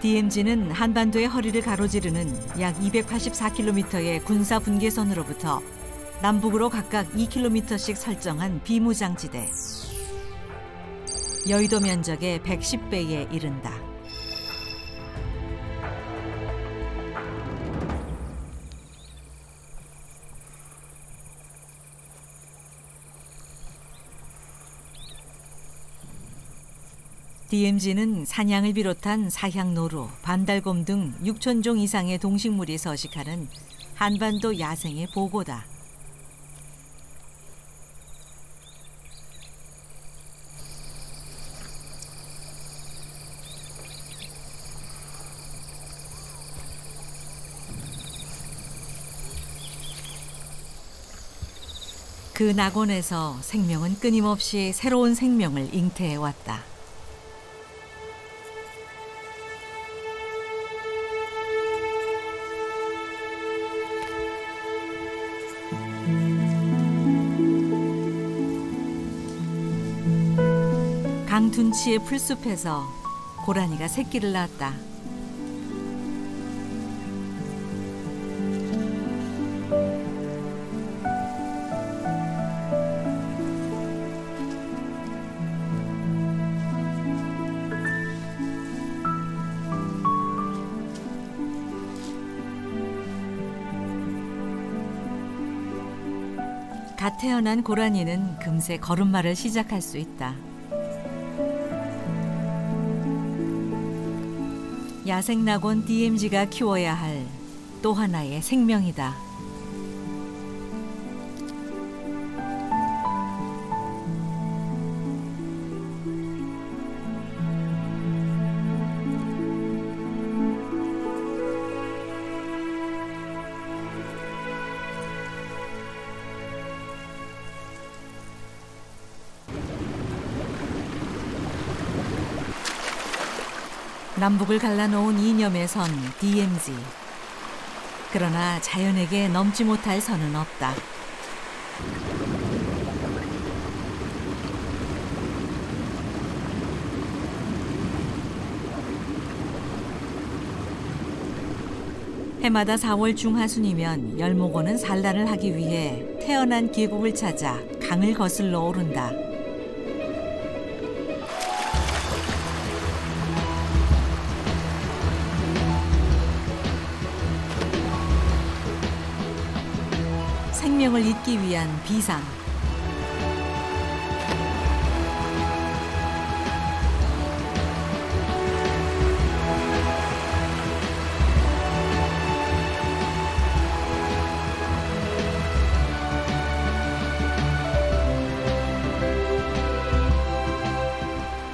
DMZ는 한반도의 허리를 가로지르는 약 284km의 군사 분계선으로부터 남북으로 각각 2km씩 설정한 비무장지대. 여의도 면적의 110배에 이른다. DMZ는 사냥을 비롯한 사향노루, 반달곰 등 6천 종 이상의 동식물이 서식하는 한반도 야생의 보고다. 그 낙원에서 생명은 끊임없이 새로운 생명을 잉태해 왔다. 둔치의 풀숲에서 고라니가 새끼를 낳았다. 갓 태어난 고라니는 금세 걸음마를 시작할 수 있다. 야생낙원 DMZ가 키워야 할 또 하나의 생명이다. 남북을 갈라놓은 이념의 선 DMZ. 그러나 자연에게 넘지 못할 선은 없다. 해마다 4월 중하순이면 열목원은 산란을 하기 위해 태어난 계곡을 찾아 강을 거슬러 오른다. 생명을 잇기 위한 비상.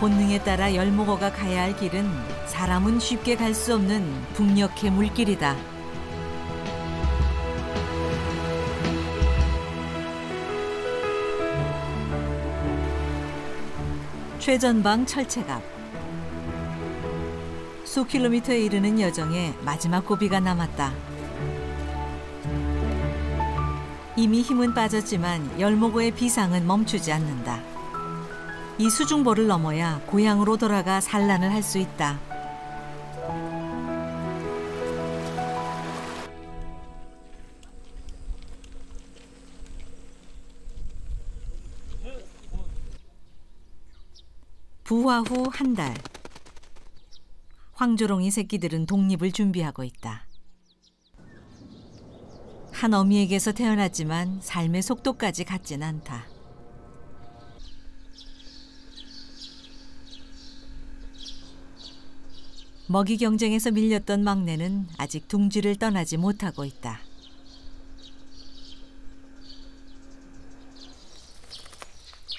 본능에 따라 열목어가 가야 할 길은 사람은 쉽게 갈 수 없는 북녘의 물길이다. 최전방 철책앞 수 킬로미터에 이르는 여정에 마지막 고비가 남았다. 이미 힘은 빠졌지만 열목어의 비상은 멈추지 않는다. 이 수중보를 넘어야 고향으로 돌아가 산란을 할 수 있다. 부화 후 한 달. 황조롱이 새끼들은 독립을 준비하고 있다. 한 어미에게서 태어났지만 삶의 속도까지 같진 않다. 먹이 경쟁에서 밀렸던 막내는 아직 둥지를 떠나지 못하고 있다.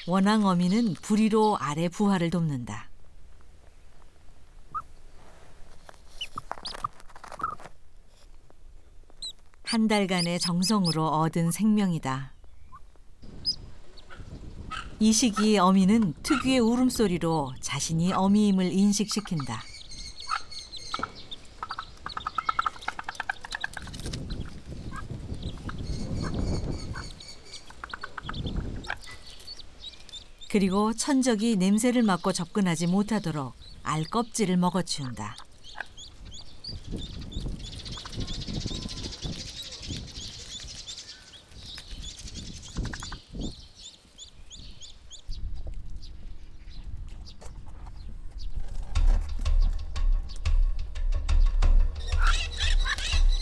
원앙 어미는 부리로 아래 부하를 돕는다. 한 달간의 정성으로 얻은 생명이다. 이 시기 어미는 특유의 울음소리로 자신이 어미임을 인식시킨다. 그리고 천적이 냄새를 맡고 접근하지 못하도록 알 껍질을 먹어치운다.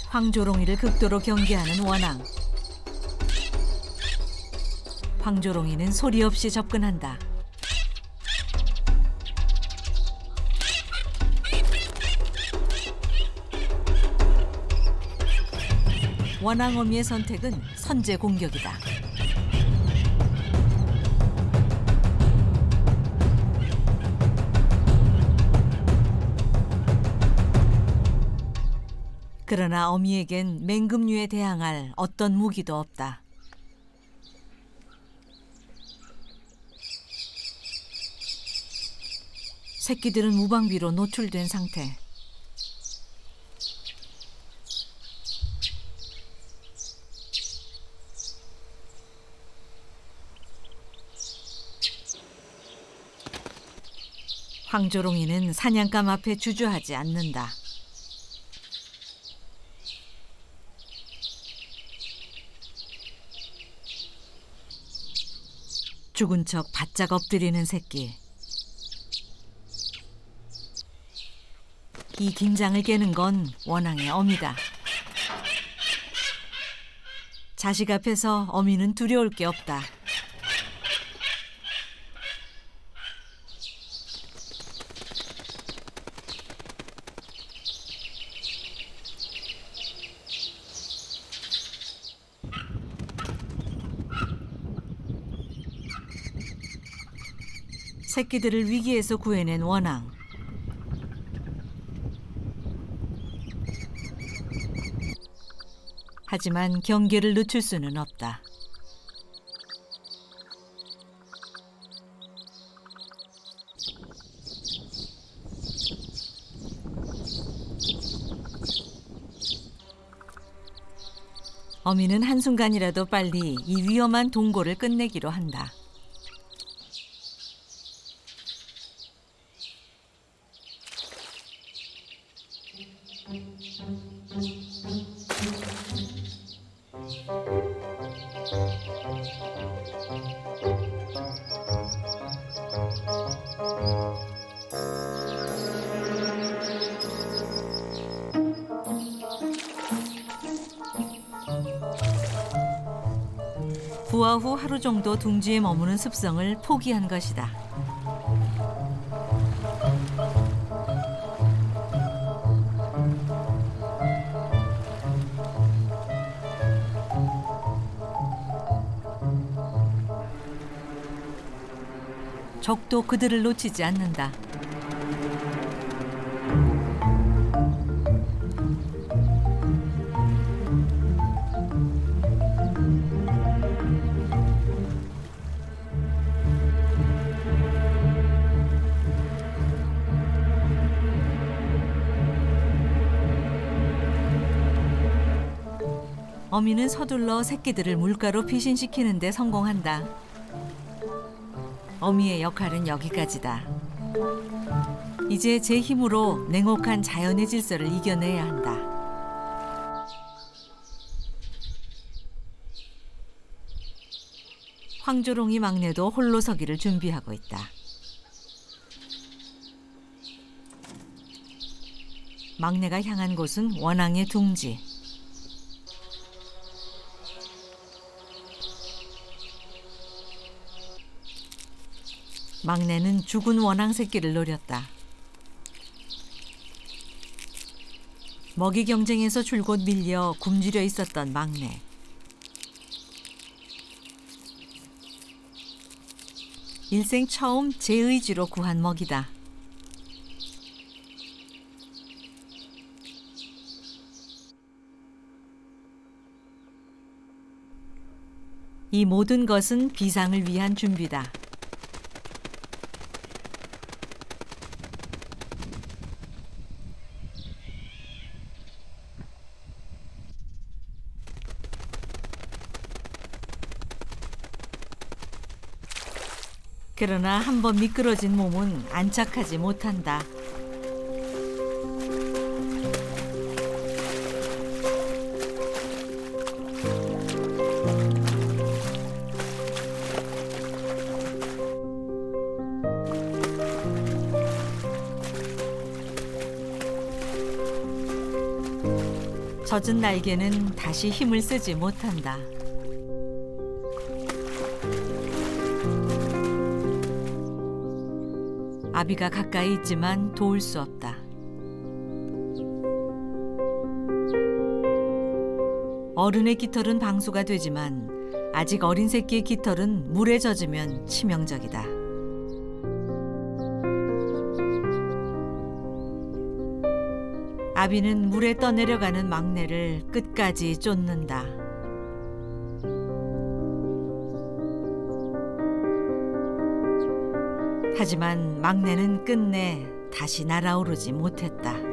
황조롱이를 극도로 경계하는 원앙. 황조롱이는 소리 없이 접근한다. 원앙 어미의 선택은 선제 공격이다. 그러나 어미에겐 맹금류에 대항할 어떤 무기도 없다. 새끼들은 무방비로 노출된 상태. 황조롱이는 사냥감 앞에 주저하지 않는다. 죽은 척 바짝 엎드리는 새끼. 이 긴장을 깨는 건 원앙의 어미다. 자식 앞에서 어미는 두려울 게 없다. 새끼들을 위기에서 구해낸 원앙. 하지만 경계를 늦출 수는 없다. 어미는 한순간이라도 빨리 이 위험한 동고를 끝내기로 한다. 부화 후 하루 정도 둥지에 머무는 습성을 포기한 것이다. 적도 그들을 놓치지 않는다. 어미는 서둘러 새끼들을 물가로 피신시키는 데 성공한다. 어미의 역할은 여기까지다. 이제 제 힘으로 냉혹한 자연의 질서를 이겨내야 한다. 황조롱이 막내도 홀로 서기를 준비하고 있다. 막내가 향한 곳은 원앙의 둥지. 막내는 죽은 원앙 새끼를 노렸다. 먹이 경쟁에서 줄곧 밀려 굶주려 있었던 막내. 일생 처음 제 의지로 구한 먹이다. 이 모든 것은 비상을 위한 준비다. 그러나 한번 미끄러진 몸은 안착하지 못한다. 젖은 날개는 다시 힘을 쓰지 못한다. 아비가 가까이 있지만 도울 수 없다. 어른의 깃털은 방수가 되지만 아직 어린 새끼의 깃털은 물에 젖으면 치명적이다. 아비는 물에 떠내려가는 막내를 끝까지 쫓는다. 하지만 막내는 끝내 다시 날아오르지 못했다.